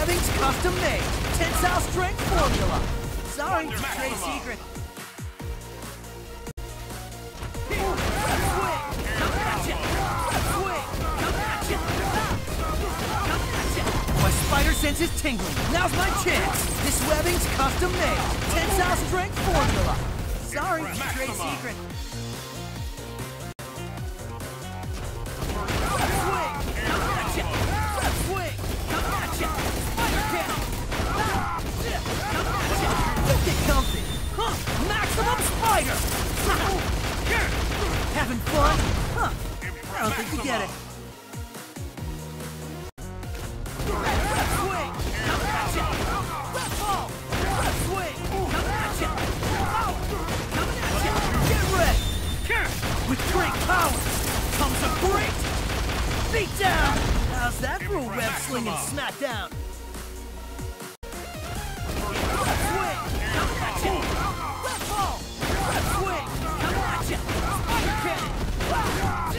Webbing's custom made! Tensile strength formula! Sorry, Wonder trade secret. Swing! Coming at ya! Swing! Coming at ya! Coming at ya! My spider sense is tingling. Now's my chance! This webbing's custom made! Tensile strength formula! Sorry, trade secret. Beat down! How's that for a web smackdown? Swing! Coming at! Spider cannon! At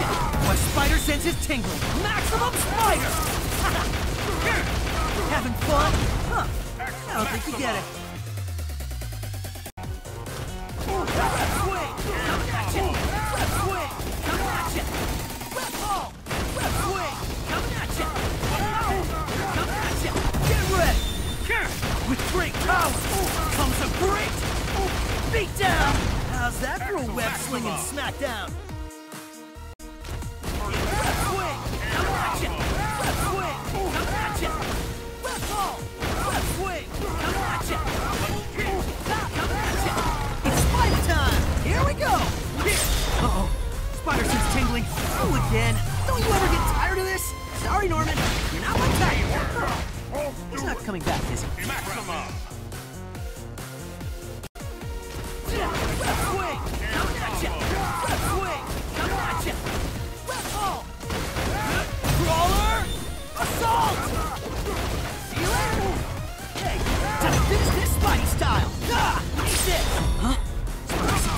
ya! My spider sense is tingling! Maximum spider! Having fun? Huh. I don't think you get it. Swing! Coming With great power comes a great beat down! How's that for a web slinging smackdown? Swing! Coming at ya! Swing! Coming at ya! Red ball! Swing! At ya! Coming at ya! It's spider time! Here we go! Uh-oh. Spider sense tingling. Oh, again. Don't you ever get tired of this? Sorry, Norman. You're not my type. He's not coming back, is he? Maximum!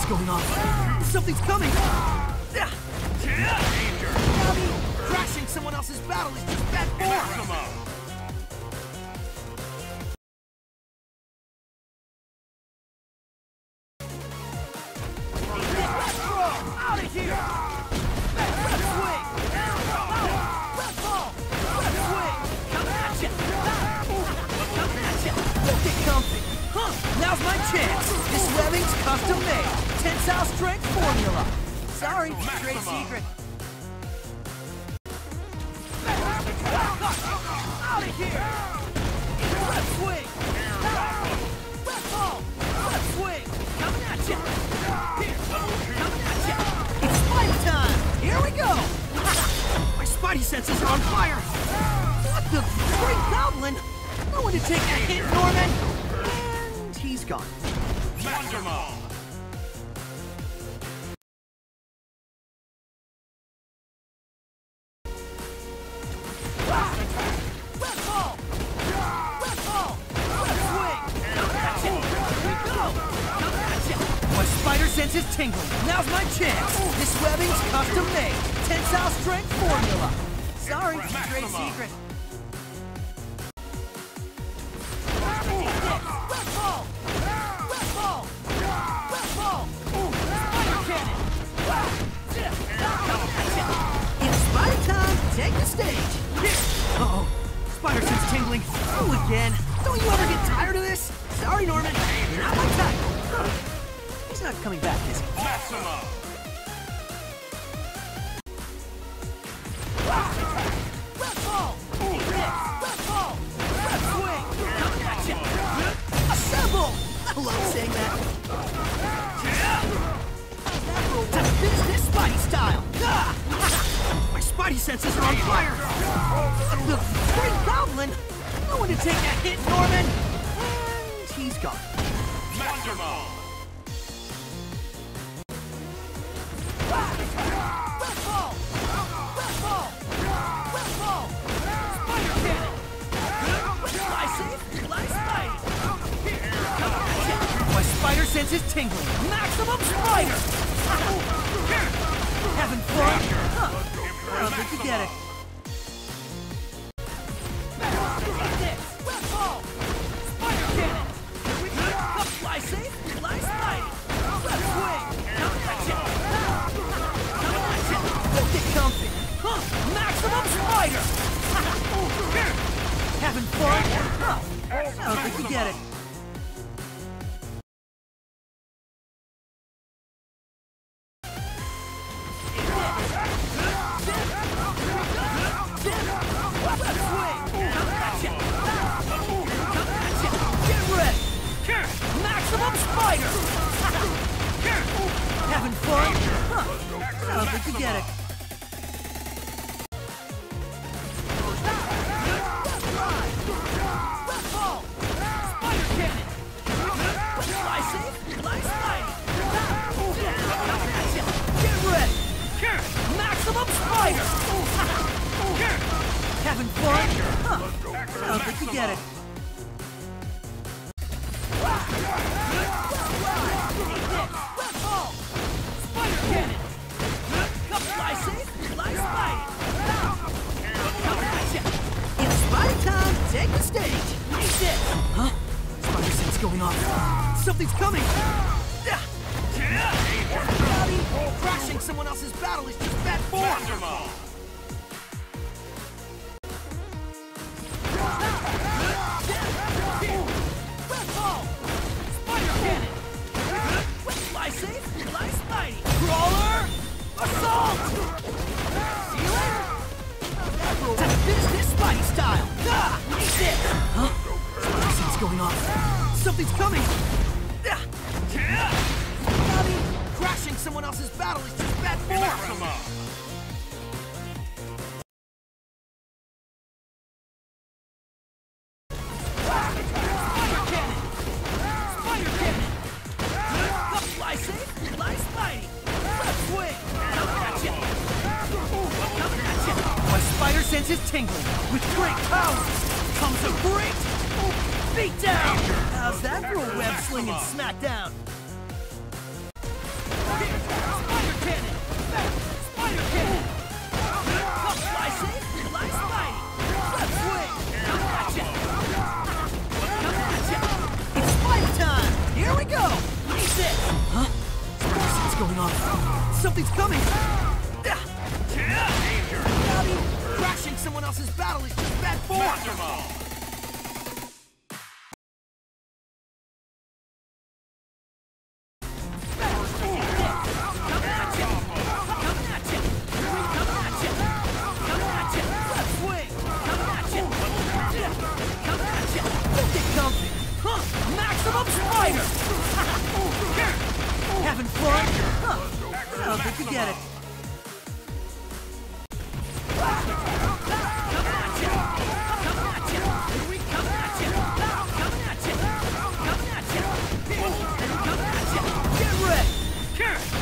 Going on. Something's coming! Danger! Crashing someone else's battle is just bad form! Custom made! Tensile strength formula! Sorry, trade secret. Out of here! Left swing! Left ball! Left swing! Coming at ya! Coming at ya! It's time! Here we go! My Spidey senses are on fire! What the Green Goblin? No one to take a hint, Norman! And he's gone. Is tingling. Now's my chance. This webbing's custom made. Tensile strength formula. Sorry, trade secret. Red ball! Red ball! Spider cannon! Coming at ya! It's spider time! Take the stage! Uh-oh. Spider sense tingling. Oh, again. Don't you ever get tired of this? Sorry, Norman. Not my type. He's not coming back, is he? Maxima! I love saying that. To Spidey style! My Spidey senses are on fire! The Green Goblin! No one to take that hit, Norman! And he's gone. Is tingling. Maximum spider! Having fun? Huh. I don't think you get it. Ya! Get ready! Maximum spider! Having fun? Huh. I don't think you get it. Going off. Something's coming! Crashing someone else's battle is just bad form! Someone else's battle is just bad form! Maximum. Spider cannon! Spider cannon! The fly safe, fly Left swing! Coming at ya! Coming at ya! My spider sense is tingling. With great power comes a great beat down! How's that for a web slinging smackdown? Going off. Something's coming! Rowdy, crashing someone else's battle is just bad form! Maximum spider! Having fun? Huh! I don't think you get it.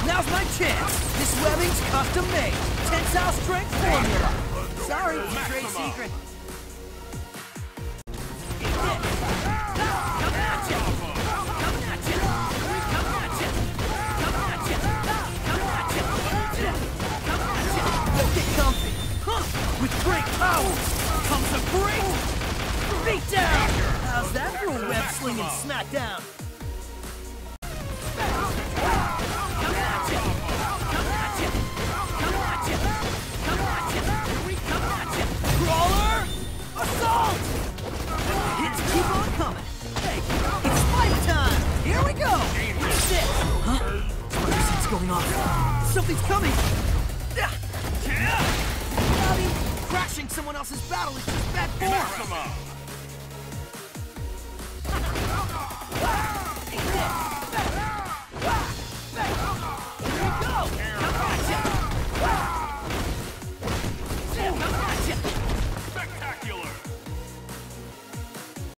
Now's my chance! This webbing's custom made! Tensile strength formula! Sorry, trade secret. Great power comes a great beatdown! How's that for a web slinging smackdown? Assault! Hits keep on coming. Hey, it's Spidey time! Here we go! It! Huh? Spider going off. Something's coming! Ah! Rowdy, crashing someone else's battle is just bad form! Maximum. Ace ah! it!